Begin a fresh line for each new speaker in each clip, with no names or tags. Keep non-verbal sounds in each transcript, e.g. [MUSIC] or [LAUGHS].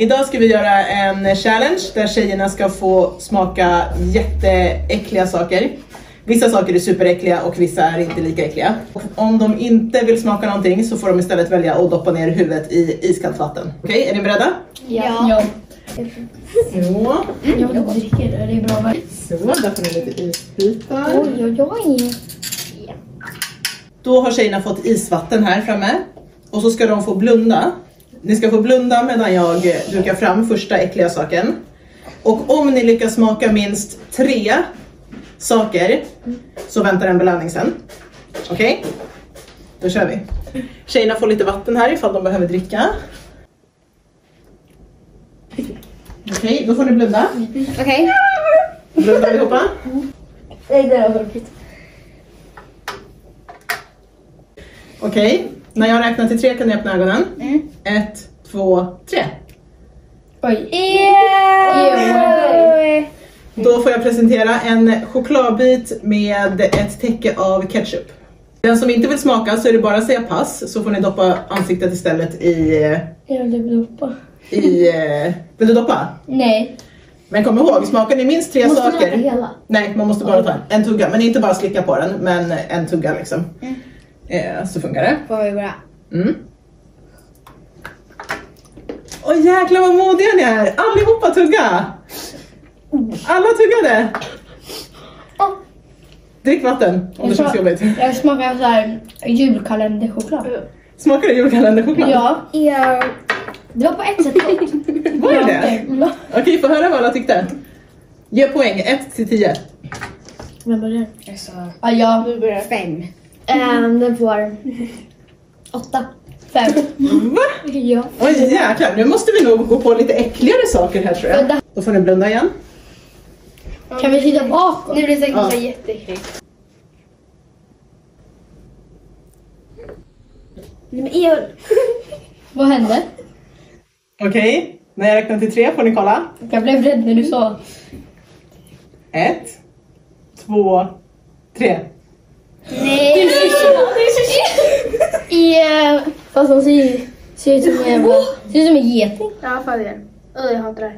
Idag ska vi göra en challenge där tjejerna ska få smaka jätteäckliga saker. Vissa saker är superäckliga och vissa är inte lika äckliga. Och om de inte vill smaka någonting så får de istället välja att doppa ner huvudet i iskallt vatten. Okej, är ni beredda?
Ja.
Ja.
Så,
Jag dricker det, det är bra.
så, där får ni lite isbitar.
Oj, oj, oj.
Då har tjejerna fått isvatten här framme och så ska de få blunda. Ni ska få blunda medan jag dukar fram första äckliga saken. Och om ni lyckas smaka minst tre saker så väntar en belöning sen. Okej? Då kör vi. Tjejerna får lite vatten här ifall de behöver dricka. Okej, då får ni blunda.
Okej.
Blunda allihopa.
Nej, det var tråkigt.
Okej, när jag räknar till tre kan ni öppna ögonen. Ett, två, tre.
Oj.
Då får jag presentera en chokladbit med ett täcke av ketchup. Den som inte vill smaka så är det bara att säga pass så får ni doppa ansiktet istället i...
Jag vill doppa.
i eh, vill du doppa?
Nej.
Men kom ihåg, smakar ni minst tre
Måste man
saker...
äta hela?
Nej, man måste bara ta en, en tugga. Men inte bara slicka på den, men en tugga liksom. Eh, så funkar det.
Får vi börja?
Mm. Åh jäklar vad modiga ni är! Allihopa tugga! Alla tuggade! Drick vatten om det känns jobbigt.
Jag smakar så här julkalenderchoklad.
Smakar det julkalenderchoklad?
Ja.
Ja. Det var på ett sätt gott. [LAUGHS]
Var det det? Okej, få höra vad alla tyckte. Ge poäng, 1 till 10.
Vem börjar?
Alltså,
Ja, jag.
fem.
Um, den får åtta. Fem.
Va?
Ja.
Oj jäklar, nu måste vi nog gå på lite äckligare saker här tror jag. Då får ni blunda igen.
Kan vi titta bakåt?
Nu blir det säkert
Ja.
jätteäckligt. Nej men el. [LAUGHS]
Vad hände?
Okej, när jag räknar till tre får ni kolla.
Jag blev rädd när du sa.
Ett, två, tre.
Nej.
I, eh, fast de ser, ser ut som en jävla... Ser ut som en geting.
Ja, följer. Öh, jag hatar det.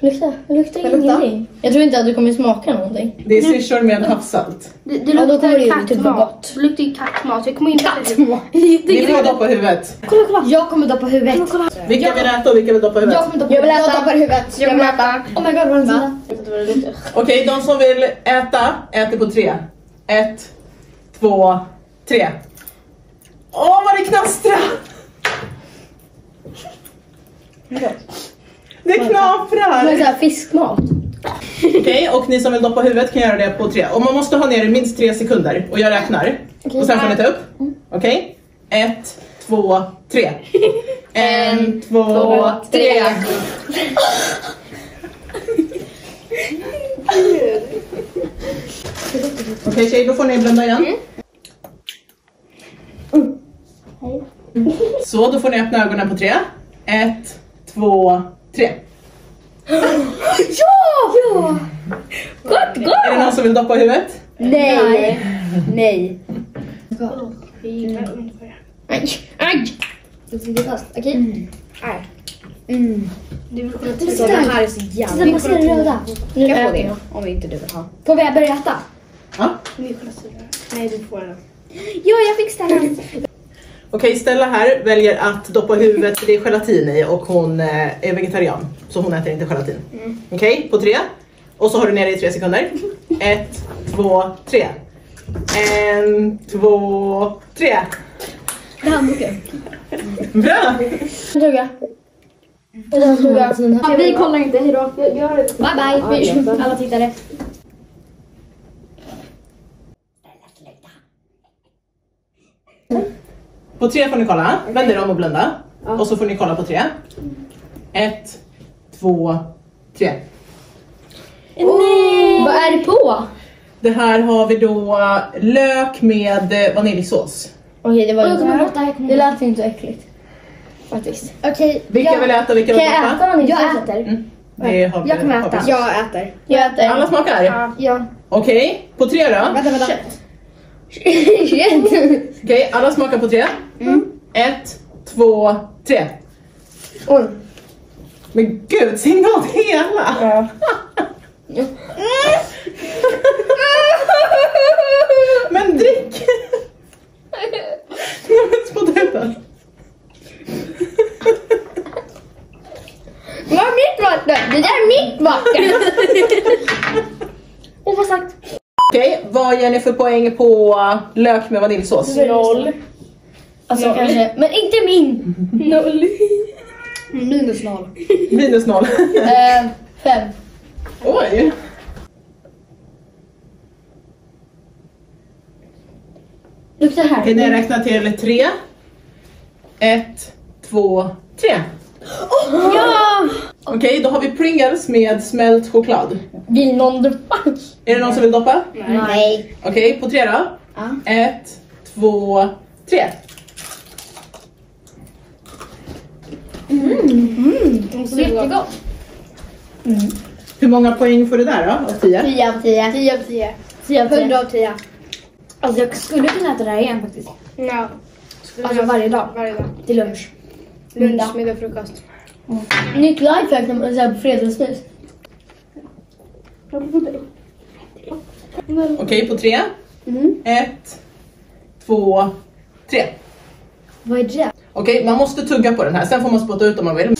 Lukta, det luktar
Vad luktar?
ingenting. Jag tror inte att du kommer smaka någonting.
Det är syrsor med havssalt.
Det, det
det
luktar
ju typ
kattmat.
gott.
Det luktar ju kattmat. Jag kommer inte
Kattmat.
Ni får doppa huvudet.
Kolla, kolla. Jag kommer doppa huvudet. Kolla, kolla.
Vilka vill äta och vilka vill doppa huvudet?
Jag kommer doppa
Jag vill äta. Jag doppar huvudet. Jag vill äta.
Oh my god, vad den.
Okej, de som vill äta, äter på tre. Ett, två, tre. Åh, vad det knastrar! Det
Det är
knaprar!
så här fiskmat.
Okej, och ni som vill doppa huvudet kan göra det på tre. Och man måste ha ner i minst tre sekunder. Och jag räknar. Och sen får ni ta upp. Okej? Ett, två, tre. [LAUGHS] En, två, tre. [LAUGHS] Okej tjejer, då får ni blunda igen. Så, då får ni öppna ögonen på tre. Ett, två, tre.
Ja! Gott, gott!
Är det någon som vill doppa huvudet?
Nej. Nej.
Aj, aj!
Det sitter fast. Okej. Nej. Mm. Du vill kunna testa. Det här är så jävla
Titta, man ser det röda. Nu
Jag det.
jag.
Om inte du vill ha.
Får vi börja äta?
Nej, du får den. Ja, jag fick ställa.
Okej, Stella här väljer att doppa huvudet för det är gelatin i och hon eh, är vegetarian. Så hon äter inte gelatin. Okej, på tre. Och så har du ner det i tre sekunder. Ett, två, tre. En, två, tre.
Det här mycket.
Bra!
Tugga.
Ja, vi kollar inte. Hejdå.
Bye bye, alla tittare.
På tre får ni kolla. Vänd er om och blunda. Och så får ni kolla på tre. Ett, två, tre.
Nej! Vad är det på?
Det här har vi då lök med eh, vaniljsås.
Okej, det var
Jag kommer
inte...
låta.
Det lät inte så äckligt. Faktiskt.
Okej.
Vilka
jag,
vill äta, vilka
Kan
vill
jag äta vaniljsåsen?
Jag äter.
Mm. Det har vi-
Jag kommer äta. Jag äter.
Jag äter.
Alla smakar?
Ja.
Okej, på tre då.
Vänta, vänta.
Shit. [LAUGHS]
Okej, alla smakar på tre. Ett, två, tre.
Oj.
Men gud, Signe åt hela!
Ja. [LAUGHS]
Men drick! Nej men spotta ut den.
Det var mitt vatten! Det där är mitt vatten!
Åh vad sagt.
Okej, vad ger ni för poäng på lök med vaniljsås?
Noll.
Alltså kanske, men inte min! [LAUGHS]
Noll. Minus noll.
Minus noll. [LAUGHS]
Eh, fem.
Oj!
Lukta här.
När jag räknar till tre. Ett, två, tre.
Ja!
Okej, då har vi Pringles med smält choklad.
Vill någon droppa?
Är det någon som vill doppa?
Nej.
Okej, på tre då.
Ja.
Ett, två, tre.
Jättegott.
Hur många poäng får det där då? Av tio?
10 av 10.
10 av 10.
10 av 10.
100 av 10.
Alltså jag skulle kunna äta det här igen faktiskt.
Ja.
Alltså varje dag.
Varje dag.
Till lunch.
Lunch, middag, frukost.
Nytt lifehack när man så här på fredagsmys.
Okej, på tre. Ett, två, tre.
Vad är det?
Okej, man måste tugga på den här. Sen får man spotta ut om man vill.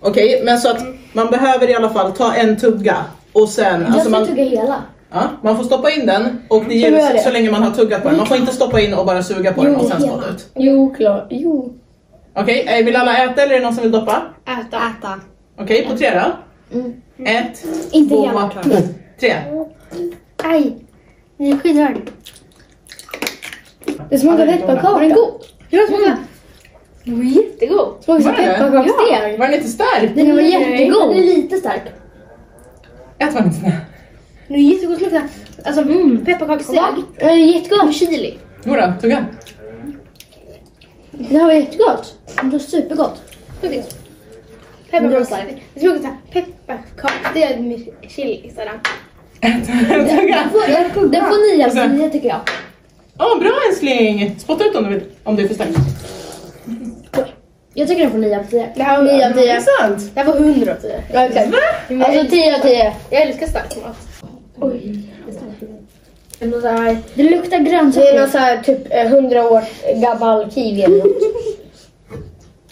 Okej, men så att man behöver i alla fall ta en tugga. Och sen,
Jag
alltså man,
tugga hela.
ja, man får stoppa in den och det
det?
så länge man har tuggat på den. Man får inte stoppa in och bara suga på den och sen spotta ut.
Jo, klart. Jo.
Okej, eh, vill alla äta eller är det någon som vill doppa?
Äta.
Äta.
Okej, på tre då.
Mm.
Ett,
Inte
två,
hela
tre.
Aj. Ni är skithörd.
Det smakar pepparkaka.
Var den god? Ja, smaka. Den var jättegod.
Smakar som
Var det?
pepparkaksdeg.
Var den inte stark?
Den var jättegod.
Den är lite stark.
Ät var den inte.
Den är jättegod smakar. Alltså mm, pepparkaksdeg.
Den är jättegod.
Med chili.
Jodå, tugga.
Det här var jättegott. Det var supergott.
Faktiskt. Pepparkaksdeg. Det smakar såhär pepparkaksdeg med chili. Sådär. [LAUGHS]
Ät, tugga.
Den får, den får 9 av 10 tycker jag.
Åh, bra älskling! Spotta ut om du vill, om det är för starkt.
Jag tycker den får 9 av 10.
Det här var,
9 av 10.
Är det sant?
Det här var 100 av 10.
Ja. Alltså 10 av 10.
Jag älskar stark mat.
Det någon så här-
Det luktar
det är någon
grönsaker.
så här typ eh, 100 år gammal kiwi eller [LAUGHS] något.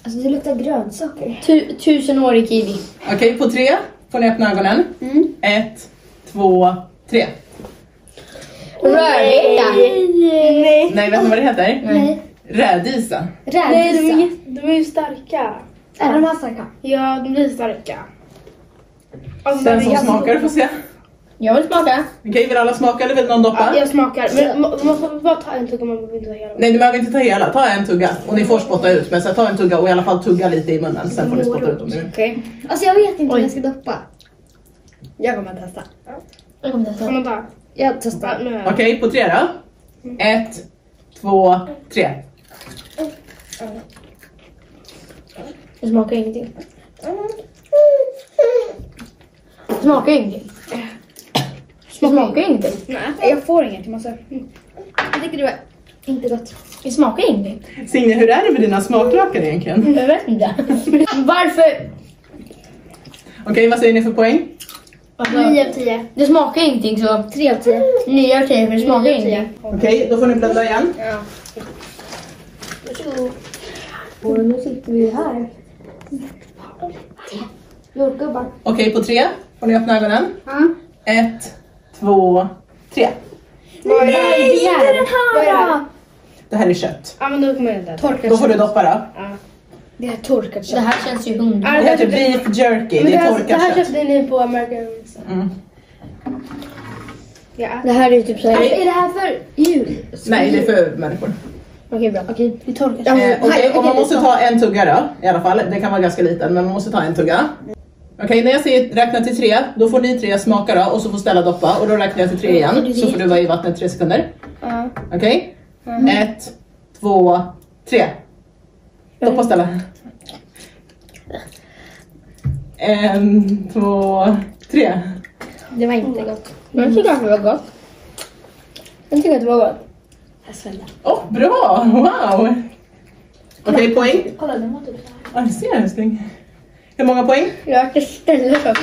Alltså det luktar grönsaker.
Tu, tusenårig kiwi.
Okej, på tre får ni öppna ögonen.
Mm.
Ett, två, tre.
Rödbeta.
Nej.
Nej, vet ni vad det heter?
Nej.
Rädisa.
Nej, de är, jätte- de är ju starka.
Är de här starka?
Ja, de blir starka. Alltså,
Den
det
som
är-
smakar får se.
Jag vill smaka.
Okej, vill alla smaka eller vill någon doppa?
Ja, jag smakar. Men man man får bara ta en tugga man vill inte ha hela.
Nej, du behöver inte ta hela. Ta en tugga. Och ni får spotta ut. Men så ta en tugga och i alla fall tugga lite i munnen. Sen får ni spotta ut om ni vill.
Okej.
Alltså jag vet inte om jag ska doppa.
Jag kommer att testa.
Jag kommer
Kan
testa.
man ta?
Jag
Ja,
testar.
Okej, på tre då. Ett, två, tre.
Det smakar ingenting. Det smakar ingenting. Det smakar ingenting.
Nej, jag får inget. Jag måste...
Jag tycker det var inte gott.
Det smakar ingenting.
Signe, hur är det med dina smaklökar egentligen?
Jag vet inte. Varför?
Okej, vad säger ni för poäng?
Alltså,
9 av 10.
det smakar ingenting så
3 av 10.
9 av 10 för det smakar ingenting.
Okej, då får ni blunda igen.
Och nu sitter vi här. Jordgubbar.
Okej, på tre får ni öppna ögonen.
Ja.
Ett, två, tre.
Vad är det?
Nej, inte den
Vad är
här!
det?
Här är kött.
Ja, men då kommer jag inte
Då får du doppa då.
Ja.
Det här torkat
Det
kött.
här känns ju hundra.
Det heter beef jerky, det
det
är
här, det
torkat
här
kött.
köpte ni på Americans.
Mm.
Ja.
Det här är ju typ såhär...
Alltså, är det här för djur?
Nej, det är för människor.
Okej bra.
Okej, vi torkar
Ja,
kött.
Eh, Okej, och man måste ta en tugga då, i alla fall. Den kan vara ganska liten, men man måste ta en tugga. Okej, när jag säger räkna till tre, då får ni tre smaka då och så får Stella doppa och då räknar jag till tre igen. Så får du vara i vattnet tre sekunder.
Ja.
Okej? Ett, två, tre. Doppa Stella. En, två, tre.
Det var inte gott.
Men jag tycker att det var gott. Jag tycker att det var gott.
Jag svällde.
Åh, bra! Wow! Okej, poäng.
Kolla, den var typ.
Ja, du ser älskling. Hur många poäng?
Jag har ställer också.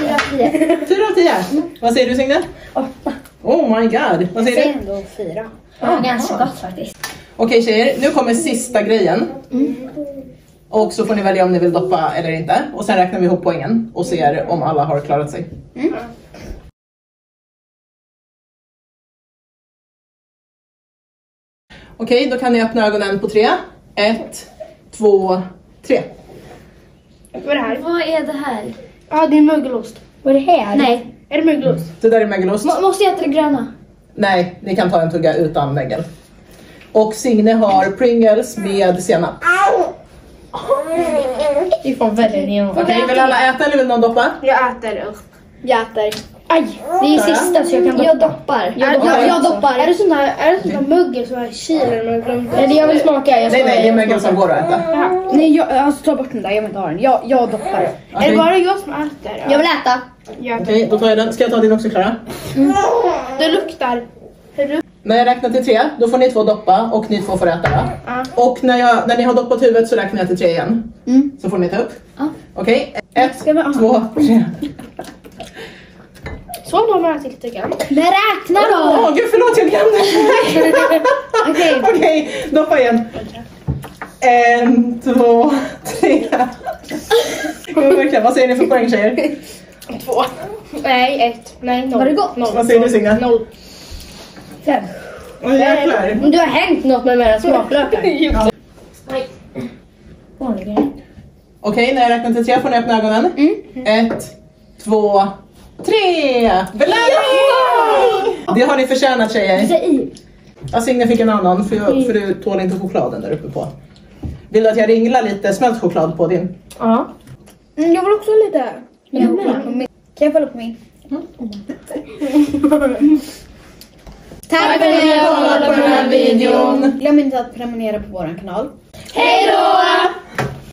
Fyra av tio. Vad säger du Signe?
Åtta.
Oh my god. Vad säger du?
Ändå fyra.
Ja, ganska gott faktiskt.
Okej tjejer, nu kommer sista grejen. Och så får ni välja om ni vill doppa eller inte. Och sen räknar vi ihop poängen och ser om alla har klarat sig. Okej, då kan ni öppna ögonen på tre. Ett, två, tre.
Vad är det här?
Vad är det här?
Ja, det är mögelost.
Vad är det här?
Nej.
Är det mögelost?
Det där är mögelost.
Må- måste jag äta det gröna?
Nej, ni kan ta en tugga utan mögel. Och Signe har Pringles med senap.
Vi får välja det
Okej, vill alla äta eller vill någon doppa?
Jag äter upp.
Jag äter.
Aj, det är sista så jag kan
Jag
doppa.
doppar.
Jag
Jag,
doppar
jag, jag doppar.
Är det sån där, är det sån där mögel som är kilar man glömde?
Nej, jag vill smaka. Jag
Nej, nej, det är mögel som går att äta.
Nej, jag, alltså ta bort den där. Jag vill inte ha den. Jag, jag doppar.
Är
Okej,
det bara jag som äter?
Jag vill äta.
Jag
Okej, då tar jag den. Ska jag ta din också Klara?
Det luktar. Hur luktar
När jag räknar till tre, då får ni två doppa och ni två får äta va?
Ja.
Och när, jag, när ni har doppat huvudet så räknar jag till tre igen. Så får ni ta upp.
Ja.
Okej, ett,
Ska vi- aha.
två, tre. [LAUGHS]
Så har man ätit lite grann.
Men räkna
Åh
då!
gud förlåt jag glömde. [LAUGHS]
Okej. [LAUGHS]
Okej, doppa igen. En, två, tre. Verkligen. Vad säger ni för poäng tjejer?
Två. Nej, ett. Nej, noll.
Har det gått?
Noll.
Vad säger du Signe?
Noll.
Fem.
Åh jäklar.
Men Du har hängt något med mina smaklökar. [LAUGHS]
Okej, när jag räknar till tre får ni öppna ögonen. Ett, två, tre! Belöning! Det har ni förtjänat tjejer. Ja, Signe fick en annan för, jag, för du tål inte chokladen där uppe på. Vill du att jag ringlar lite smält choklad på din?
Ja.
Mm, jag vill också lite.
Kan jag följa på min?
Tack för att ni har kollat på den här videon.
Glöm inte att prenumerera på vår kanal.
Hej då!